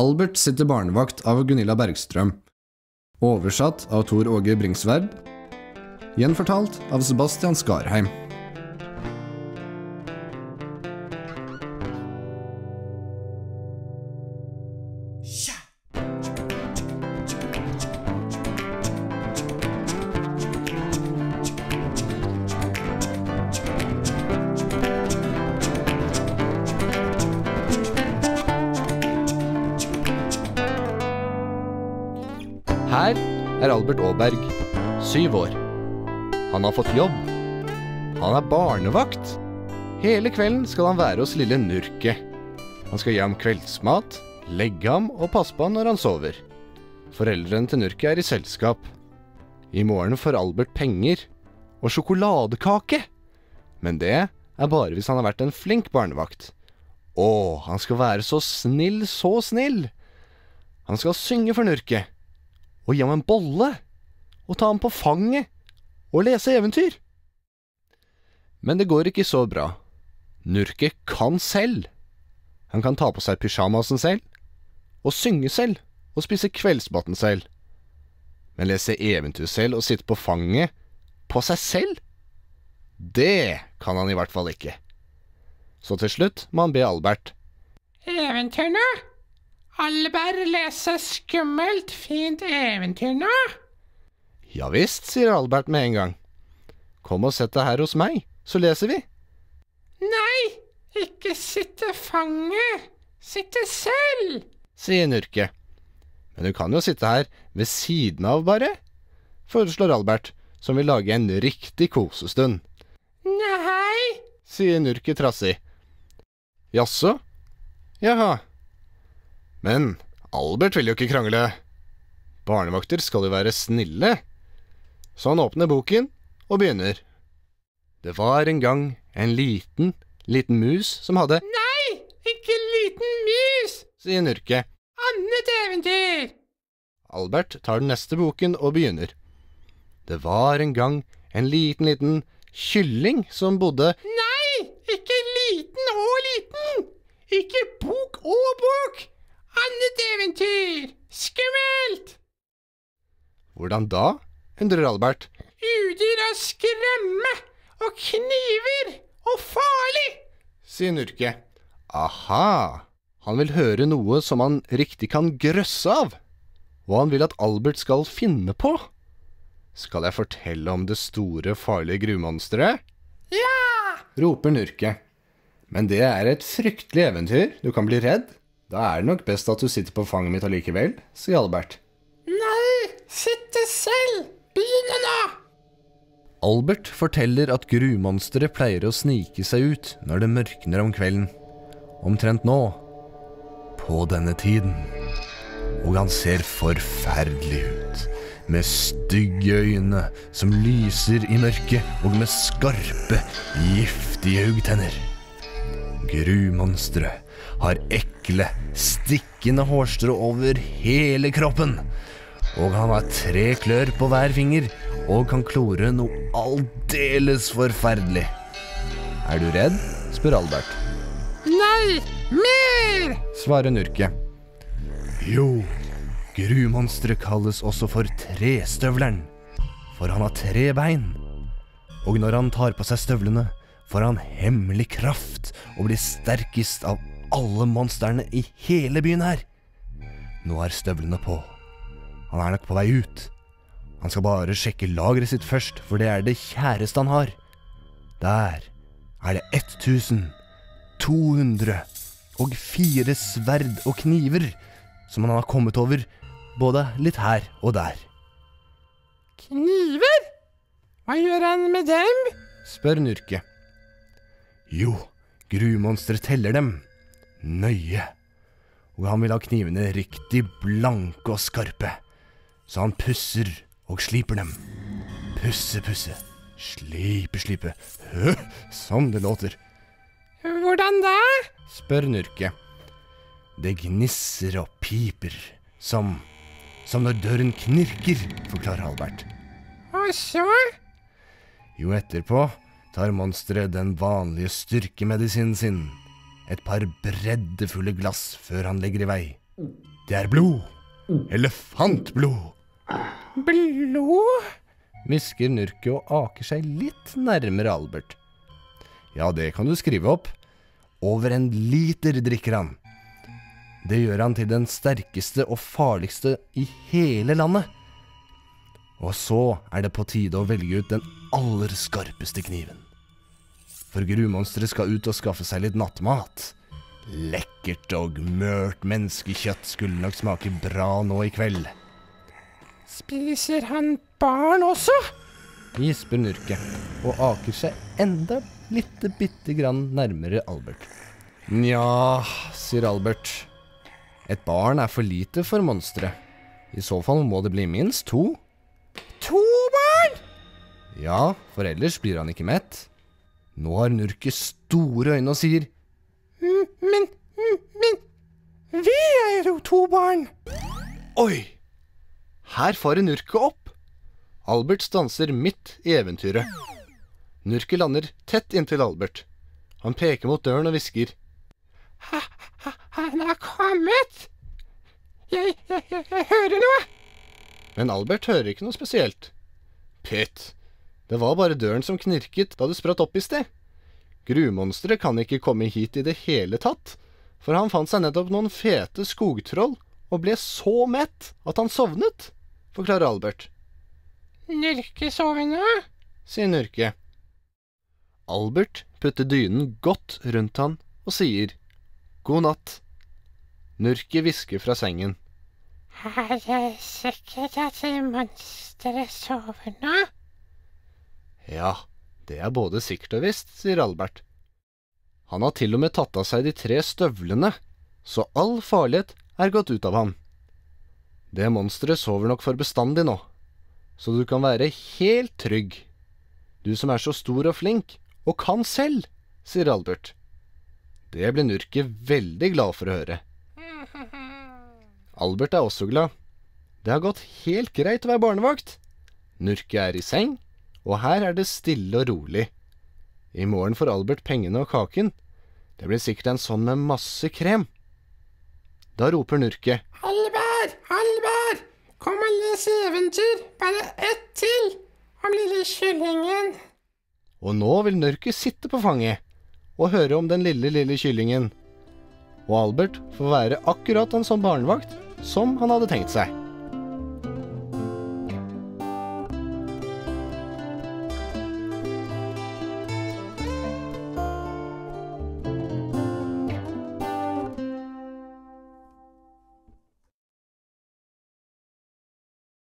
Albert sitter barnevakt av Gunilla Bergstrøm. Oversatt av Tor Åge Bringsværd. Gjenfortalt av Sebastian Skarheim. Her er Albert Aaberg, syv år. Han har fått jobb. Han er barnevakt. Hele kvelden skal han være hos lille Nurket. Han skal gi ham kveldsmat, legge ham og passe på ham når han sover. Foreldrene til Nurket er i selskap. I morgen får Albert penger og sjokoladekake. Men det er bare hvis han har vært en flink barnevakt. Å, han skal være så snill, så snill. Han skal synge for Nurket og gi ham en bolle, og ta ham på fanget, og lese eventyr. Men det går ikke så bra. Nurke kan selv. Han kan ta på seg pysjamasen selv, og synge selv, og spise kveldsmaten selv. Men lese eventyr selv og sitte på fanget på seg selv? Det kan han i hvert fall ikke. Så til slutt må han be Albert. Eventyr nå? Albert leser skummelt, fint eventyr nå? Ja visst, sier Albert med en gang. Kom og sett deg her hos meg, så leser vi. Nei, ikke sitte fanget. Sitte selv. sier Nurke. Men du kan jo sitte her ved siden av, bare, foreslår Albert, som vil lage en riktig kosestund. Nei, sier Nurke trassig. Jaså? Jaha. Men Albert vil jo ikke krangle. Barnevakter skal jo være snille. Så han åpner boken og begynner. Det var en gang en liten, liten mus som hadde nei, ikke liten mus. sier Nurke. Annet eventyr. Albert tar den neste boken og begynner. Det var en gang en liten, liten kylling som bodde Nei, ikke liten og liten. Ikke bok og bok. Annet eventyr. Skummelt. Hvordan da? undrer Albert. Udyr er skremme og kniver og farlig. sier Nurke. Aha, han vil høre noe som han riktig kan grøsse av, Hva han vil at Albert skal finne på. Skal jeg fortelle om det store, farlige grumonsteret? Ja, roper Nurke. Men det er et fryktelig eventyr, du kan bli redd. Da er det nok best at du sitter på fanget mitt allikevel, sier Albert. nei, sitte selv. Begynn nå. Albert forteller at grumonsteret pleier å snike seg ut når det mørkner om kvelden. Omtrent nå. På denne tiden. Og han ser forferdelig ut. Med stygge øyne som lyser i mørket, og med skarpe, giftige huggtenner. Grumonsteret har ekle, stikkende hårstrå over hele kroppen. Og han har tre klør på hver finger og kan klore noe aldeles forferdelig. Er du redd? spør Albert. Nei, mer. Svarer Nurket. Jo, grumonsteret kalles også for trestøvleren, for han har tre bein. Og når han tar på seg støvlene, får han hemmelig kraft og blir sterkest av alle monstrene i hele byen her. Nå er støvlene på. Han er nok på vei ut. Han skal bare sjekke lageret sitt først, for det er det kjæreste han har. Der er det 1204 sverd og kniver som han har kommet over, både litt her og der. Kniver? Hva gjør han med dem? spør Nurke. Jo, grumonsteret teller dem. Nøye. Og han vil ha knivene riktig blanke og skarpe. Så han pusser og sliper dem. Pusse, pusse. Slipe, slipe. Hø, som det låter. Hvordan da? spør Nurket. Det gnisser og piper. Som Som når døren knirker, forklarer Albert. Og så? Jo, etterpå tar monsteret den vanlige styrkemedisinen sin. Et par breddefulle glass før han legger i vei. Det er blod. Elefantblod. Blod? hvisker Nurket og aker seg litt nærmere Albert. Ja, det kan du skrive opp. Over en liter drikker han. Det gjør han til den sterkeste og farligste i hele landet. Og så er det på tide å velge ut den aller skarpeste kniven. For grumonsteret skal ut og skaffe seg litt nattmat. Lekkert og mørt menneskekjøtt skulle nok smake bra nå i kveld. Spiser han barn også? gisper Nurket, og aker seg enda lite bitte grann nærmere Albert. Nja, sier Albert. Et barn er for lite for monsteret. I så fall må det bli minst to. To barn? Ja, for ellers blir han ikke mett. Nå har Nurke store øyne og sier Mm, Men, mm, men Vi er jo to barn. Oi! Her farer Nurke opp. Albert stanser midt i eventyret. Nurke lander tett inntil Albert. Han peker mot døren og hvisker. Ha, ha, han har kommet. Jeg, jeg, jeg, jeg hører noe. Men Albert hører ikke noe spesielt. Pytt. Det var bare døren som knirket da du spratt opp i sted. Grumonsteret kan ikke komme hit i det hele tatt, for han fant seg nettopp noen fete skogtroll og ble så mett at han sovnet, forklarer Albert. Nurke sover sier Nurke. Albert putter dynen godt rundt han og sier god natt. Nurke hvisker fra sengen. Er det sikkert at monsteret sover nå? Ja, det er både sikkert og visst, sier Albert. Han har til og med tatt av seg de tre støvlene, så all farlighet er gått ut av han. Det monsteret sover nok for bestandig nå, så du kan være helt trygg. Du som er så stor og flink, og kan selv, sier Albert. Det ble Nurke veldig glad for å høre. Albert er også glad. Det har gått helt greit å være barnevakt. Nurke er i seng, og her er det stille og rolig. I morgen får Albert pengene og kaken. Det blir sikkert en sånn med masse krem. Da roper Nurket. Albert, Albert, kom og les eventyr. Bare ett til. Om lille kyllingen. Og nå vil Nurket sitte på fanget og høre om den lille, lille kyllingen. Og Albert får være akkurat en sånn barnevakt som han hadde tenkt seg.